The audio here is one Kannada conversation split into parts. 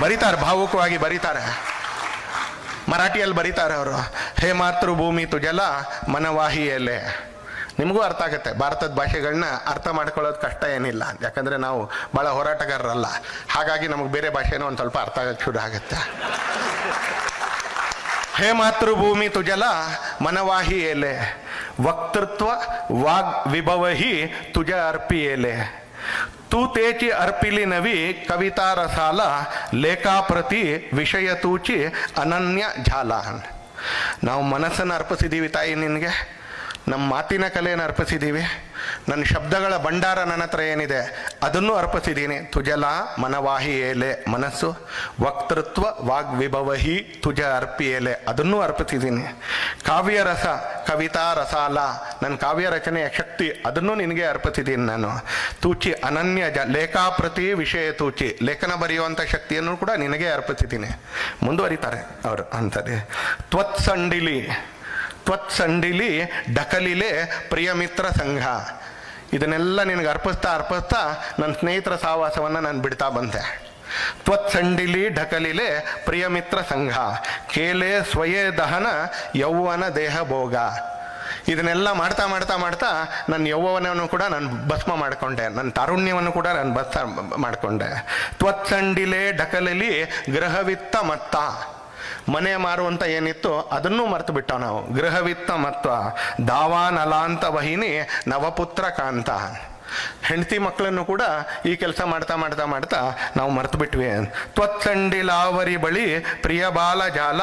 ಬರೀತಾರೆ, ಭಾವುಕವಾಗಿ ಬರೀತಾರೆ. ಮರಾಠಿಯಲ್ಲಿ ಬರೀತಾರೆ ಅವರು. ಹೇ ಮಾತೃಭೂಮಿ ತುಜಲ ಮನವಾಹಿ ಎಲೆ ನಿಮಗೂ ಅರ್ಥ ಆಗುತ್ತೆ, ಭಾರತದ ಭಾಷೆಗಳನ್ನ ಅರ್ಥ ಮಾಡ್ಕೊಳ್ಳೋದು ಕಷ್ಟ ಏನಿಲ್ಲ. ಯಾಕಂದರೆ ನಾವು ಭಾಳ ಹೋರಾಟಗಾರರಲ್ಲ. ಹಾಗಾಗಿ ನಮಗೆ ಬೇರೆ ಭಾಷೆನೂ ಒಂದು ಸ್ವಲ್ಪ ಅರ್ಥ ಆಗಕ್ಕೆ ಶುರು ಆಗುತ್ತೆ. ಹೇ ಮಾತೃಭೂಮಿ ತುಜಲ ಮನವಾಹಿ ಎಲೆ ವಕ್ತೃತ್ವ ವಾಗ್ ವಿಭವಹಿ ತುಜ ಅರ್ಪಿ ಎಲೆ ತೂ ತೇಚಿ ಅರ್ಪಿಲಿ ನವಿ ಕವಿತಾ ರಸಾಲ ಲೇಖಾಪ್ರತಿ ವಿಷಯ ತೂಚಿ ಅನನ್ಯ ಝಾಲ ನಾವು ಮನಸ್ಸನ್ನು ಅರ್ಪಿಸಿದ್ದೀವಿ ತಾಯಿ ನಿನಗೆ. ನಮ್ಮ ಮಾತಿನ ಕಲೆಯನ್ನು ಅರ್ಪಿಸಿದ್ದೀವಿ. ನನ್ನ ಶಬ್ದಗಳ ಭಂಡಾರ ನನ್ನ ಹತ್ರ ಏನಿದೆ, ಅದನ್ನು ಅರ್ಪಿಸಿದ್ದೀನಿ. ತುಜಲ ಮನವಾಹಿ ಎಲೆ ಮನಸ್ಸು, ವಕ್ತೃತ್ವ ವಾಗ್ವಿಭವಹಿ ತುಜ ಅರ್ಪಿ ಎಲೆ ಅದನ್ನು ಅರ್ಪಿಸಿದ್ದೀನಿ. ಕಾವ್ಯ ರಸ, ಕವಿತಾ ರಸಾಲ, ನನ್ನ ಕಾವ್ಯ ರಚನೆಯ ಶಕ್ತಿ, ಅದನ್ನು ನಿನಗೆ ಅರ್ಪಿಸಿದ್ದೀನಿ ನಾನು. ತೂಚಿ ಅನನ್ಯ ಜ, ಲೇಖಾಪ್ರತಿ ವಿಷಯ ತೂಚಿ, ಲೇಖನ ಬರೆಯುವಂಥ ಶಕ್ತಿಯನ್ನು ಕೂಡ ನಿನಗೆ ಅರ್ಪಿಸಿದ್ದೀನಿ. ಮುಂದುವರಿತಾರೆ ಅವರು ಅಂತಾರೆ ತ್ವತ್ಸಂಡಿಲಿ ತ್ವತ್ಸಂಡಿಲಿ ಡಕಲಿಲೆ ಪ್ರಿಯಮಿತ್ರ ಸಂಘ. ಇದನ್ನೆಲ್ಲ ನಿನಗೆ ಅರ್ಪಿಸ್ತಾ ಅರ್ಪಿಸ್ತಾ ನನ್ನ ಸ್ನೇಹಿತರ ಸಹವಾಸವನ್ನು ನಾನು ಬಿಡ್ತಾ ಬಂದೆ. ತ್ವತ್ಸಂಡಿಲಿ ಢಕಲಿಲೆ ಪ್ರಿಯಮಿತ್ರ ಸಂಘ. ಕೇಲೆ ಸ್ವಯೇ ದಹನ ಯೌವನ ದೇಹ ಭೋಗ. ಇದನ್ನೆಲ್ಲ ಮಾಡ್ತಾ ಮಾಡ್ತಾ ಮಾಡ್ತಾ ನನ್ನ ಯೌವನವನ್ನು ಕೂಡ ನಾನು ಭಸ್ಮ ಮಾಡಿಕೊಂಡೆ. ನನ್ನ ತಾರುಣ್ಯವನ್ನು ಕೂಡ ನಾನು ಭಸ್ಮ ಮಾಡಿಕೊಂಡೆ. ತ್ವತ್ಸಂಡಿಲೆ ಢಕಲಲಿ ಗ್ರಹವಿತ್ತ ಮತ್ತ. ಮನೆ ಮಾರುವಂತ ಏನಿತ್ತು ಅದನ್ನು ಮರ್ತು ಬಿಟ್ಟ ನಾವು. ಗೃಹವಿತ್ತ ಮತ್ವ ದಾವಾನಲಾಂತ ವಹಿನಿ ನವಪುತ್ರ ಕಾಂತ. ಹೆಂಡತಿ ಮಕ್ಕಳನ್ನು ಕೂಡ ಈ ಕೆಲಸ ಮಾಡ್ತಾ ಮಾಡ್ತಾ ಮಾಡ್ತಾ ನಾವು ಮರೆತು ಬಿಟ್ವಿ. ತ್ವತ್ಸಂಡಿಲಾವರಿ ಬಳಿ ಪ್ರಿಯ ಬಾಲ ಜಾಲ,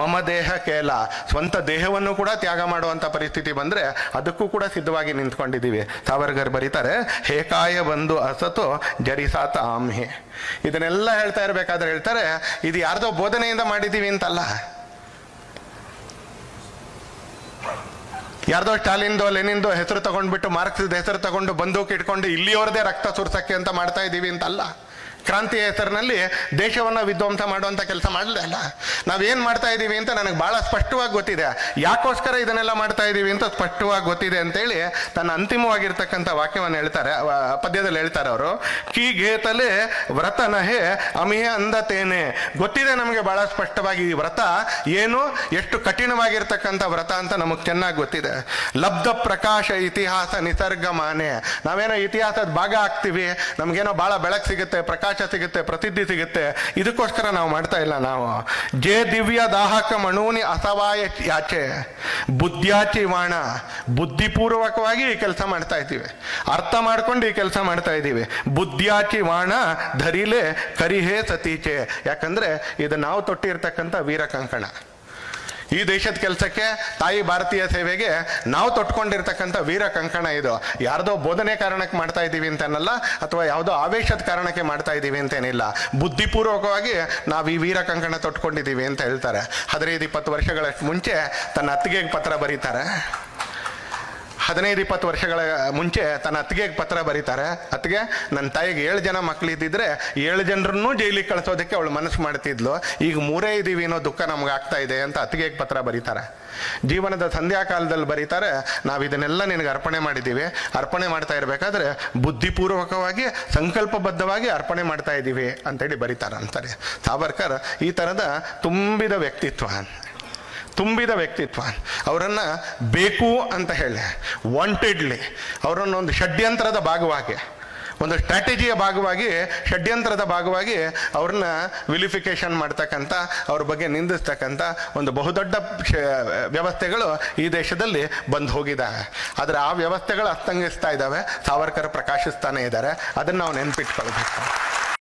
ಮಮ ದೇಹ ಕೇಲ. ಸ್ವಂತ ದೇಹವನ್ನು ಕೂಡ ತ್ಯಾಗ ಮಾಡುವಂಥ ಪರಿಸ್ಥಿತಿ ಬಂದರೆ ಅದಕ್ಕೂ ಕೂಡ ಸಿದ್ಧವಾಗಿ ನಿಂತ್ಕೊಂಡಿದ್ದೀವಿ. ಸಾವರ್ಗರ್ ಬರೀತಾರೆ ಹೇಕಾಯ ಬಂದು ಅಸತು ಜರಿಸಾತ ಆಮ್ಹೆ. ಇದನ್ನೆಲ್ಲ ಹೇಳ್ತಾ ಇರಬೇಕಾದ್ರೆ ಹೇಳ್ತಾರೆ, ಇದು ಯಾರ್ದೋ ಬೋಧನೆಯಿಂದ ಮಾಡಿದ್ದೀವಿ ಅಂತಲ್ಲ. ಯಾರ್ದೋ ಸ್ಟಾಲಿನ್ದೋ, ಲೆನಿನ್ದೋ ಹೆಸರು ತಗೊಂಡ್ಬಿಟ್ಟು, ಮಾರ್ಕ್ಸಿದ ಹೆಸರು ತಗೊಂಡು ಬಂದೂಕ್ ಇಟ್ಕೊಂಡು ಇಲ್ಲಿಯವರದೇ ರಕ್ತ ಸುರ್ಸಕ್ಕೆ ಅಂತ ಮಾಡ್ತಾ ಇದ್ದೀವಿ ಅಂತಲ್ಲ. ಕ್ರಾಂತಿಯ ಹೆಸರಿನಲ್ಲಿ ದೇಶವನ್ನು ವಿಧ್ವಂಸ ಮಾಡುವಂಥ ಕೆಲಸ ಮಾಡಲೇ ಅಲ್ಲ? ನಾವೇನು ಮಾಡ್ತಾ ಇದ್ದೀವಿ ಅಂತ ನನಗೆ ಭಾಳ ಸ್ಪಷ್ಟವಾಗಿ ಗೊತ್ತಿದೆ. ಯಾಕೋಸ್ಕರ ಇದನ್ನೆಲ್ಲ ಮಾಡ್ತಾ ಇದ್ದೀವಿ ಅಂತ ಸ್ಪಷ್ಟವಾಗಿ ಗೊತ್ತಿದೆ ಅಂತೇಳಿ ತನ್ನ ಅಂತಿಮವಾಗಿರ್ತಕ್ಕಂಥ ವಾಕ್ಯವನ್ನು ಹೇಳ್ತಾರೆ ಪದ್ಯದಲ್ಲಿ ಹೇಳ್ತಾರೆ ಅವರು. ಕೀ ಘೇತಲೆ ವ್ರತ ನಹೆ ಅಮಿಯ ಅಂದತೇನೆ. ಗೊತ್ತಿದೆ ನಮಗೆ ಭಾಳ ಸ್ಪಷ್ಟವಾಗಿ ಈ ವ್ರತ ಏನು? ಎಷ್ಟು ಕಠಿಣವಾಗಿರ್ತಕ್ಕಂಥ ವ್ರತ ಅಂತ ನಮಗೆ ಚೆನ್ನಾಗಿ ಗೊತ್ತಿದೆ. ಲಬ್ಧ ಪ್ರಕಾಶ ಇತಿಹಾಸ ನಿಸರ್ಗ ಮಾನೆ ನಾವೇನೋ ಇತಿಹಾಸದ ಭಾಗ ಆಗ್ತೀವಿ, ನಮಗೇನೋ ಭಾಳ ಬೆಳಕು ಸಿಗುತ್ತೆ, ಪ್ರಕಾಶ ಸಿಗುತ್ತೆ, ಪ್ರಸಿದ್ಧಿ ಸಿಗುತ್ತೆ. ಇದಕ್ಕೋಸ್ಕರ ನಾವು ಮಾಡ್ತಾ ಇಲ್ಲ ನಾವು. ಜೇ ದಿವ್ಯ ದಾಹಕ ಮಣೂನಿ ಅಸವಾಯ ಯಾಚೆ. ಬುದ್ಧ್ಯಾಚಿ ವಾಣ. ಬುದ್ಧಿಪೂರ್ವಕವಾಗಿ ಈ ಕೆಲಸ ಮಾಡ್ತಾ ಇದ್ದೀವಿ. ಅರ್ಥ ಮಾಡ್ಕೊಂಡು ಈ ಕೆಲಸ ಮಾಡ್ತಾ ಇದ್ದೀವಿ. ಬುದ್ಧ್ಯಾಚಿ ವಾಣ, ಧರಿಲೆ ಕರಿಹೇ ಸತೀಚೆ. ಯಾಕಂದ್ರೆ ಇದು ನಾವು ತೊಟ್ಟಿರ್ತಕ್ಕಂಥ ವೀರ ಕಂಕಣ ಈ ದೇಶದ ಕೆಲಸಕ್ಕೆ ತಾಯಿ ಭಾರತೀಯ ಸೇವೆಗೆ ನಾವು ತೊಟ್ಕೊಂಡಿರ್ತಕ್ಕಂಥ ವೀರ ಕಂಕಣ ಇದು. ಯಾರ್ದೋ ಬೋಧನೆ ಕಾರಣಕ್ಕೆ ಮಾಡ್ತಾ ಇದ್ದೀವಿ ಅಂತನಲ್ಲ, ಅಥವಾ ಯಾವುದೋ ಆವೇಶದ ಕಾರಣಕ್ಕೆ ಮಾಡ್ತಾ ಇದ್ದೀವಿ ಅಂತೇನಿಲ್ಲ. ಬುದ್ಧಿಪೂರ್ವಕವಾಗಿ ನಾವು ಈ ವೀರ ಕಂಕಣ ತೊಟ್ಕೊಂಡಿದ್ದೀವಿ ಅಂತ ಹೇಳ್ತಾರೆ. ಹದಿನೈದು, ಇಪ್ಪತ್ತು ವರ್ಷಗಳಷ್ಟು ಮುಂಚೆ ತನ್ನ ಅತ್ತಿಗೆಗೆ ಪತ್ರ ಬರೀತಾರೆ. ಹದಿನೈದು, ಇಪ್ಪತ್ತು ವರ್ಷಗಳ ಮುಂಚೆ ತನ್ನ ಅತ್ತಿಗೆಗೆ ಪತ್ರ ಬರೀತಾರೆ. ಅತ್ತಿಗೆ ನನ್ನ ತಾಯಿಗೆ ಏಳು ಜನ ಮಕ್ಕಳಿದ್ದಿದ್ರೆ ಏಳು ಜನರನ್ನೂ ಜೈಲಿಗೆ ಕಳಿಸೋದಕ್ಕೆ ಅವಳು ಮನಸ್ಸು ಮಾಡ್ತಿದ್ಲು. ಈಗ ಮೂರೇ ಇದ್ದೀವಿ ಅನ್ನೋ ದುಃಖ ನಮ್ಗೆ ಆಗ್ತಾ ಇದೆ ಅಂತ ಅತ್ತಿಗೆಗೆ ಪತ್ರ ಬರೀತಾರೆ. ಜೀವನದ ಸಂಧ್ಯಾ ಕಾಲದಲ್ಲಿ ಬರೀತಾರೆ, ನಾವು ಇದನ್ನೆಲ್ಲ ನಿನಗೆ ಅರ್ಪಣೆ ಮಾಡಿದ್ದೀವಿ. ಅರ್ಪಣೆ ಮಾಡ್ತಾ ಇರಬೇಕಾದ್ರೆ ಬುದ್ಧಿಪೂರ್ವಕವಾಗಿ, ಸಂಕಲ್ಪಬದ್ಧವಾಗಿ ಅರ್ಪಣೆ ಮಾಡ್ತಾ ಇದ್ದೀವಿ ಅಂತೇಳಿ ಬರೀತಾರೆ ಅಂತಾರೆ. ಸಾವರ್ಕರ್ ಈ ಥರದ ತುಂಬಿದ ವ್ಯಕ್ತಿತ್ವ. ತುಂಬಿದ ವ್ಯಕ್ತಿತ್ವ. ಅವರನ್ನು ಬೇಕು ಅಂತ ಹೇಳಿ ವಾಂಟೆಡ್ಲಿ ಅವರನ್ನು ಒಂದು ಷಡ್ಯಂತ್ರದ ಭಾಗವಾಗಿ, ಒಂದು ಸ್ಟ್ರಾಟಜಿಯ ಭಾಗವಾಗಿ, ಷಡ್ಯಂತ್ರದ ಭಾಗವಾಗಿ ಅವ್ರನ್ನ ವಿಲಿಫಿಕೇಶನ್ ಮಾಡ್ತಕ್ಕಂಥ, ಅವ್ರ ಬಗ್ಗೆ ನಿಂದಿಸ್ತಕ್ಕಂಥ ಒಂದು ಬಹುದೊಡ್ಡ ವ್ಯವಸ್ಥೆಗಳು ಈ ದೇಶದಲ್ಲಿ ಬಂದು ಹೋಗಿದ್ದಾವೆ ಆದರೆ ಆ ವ್ಯವಸ್ಥೆಗಳು ಅಸ್ತಂಗಿಸ್ತಾ ಇದ್ದಾವೆ ಸಾವರ್ಕರ್ ಪ್ರಕಾಶಿಸ್ತಾನೆ ಇದ್ದಾರೆ ಅದನ್ನು ನಾವು ನೆನ್ಪಿಟ್ಕೊಳ್ಬೇಕು.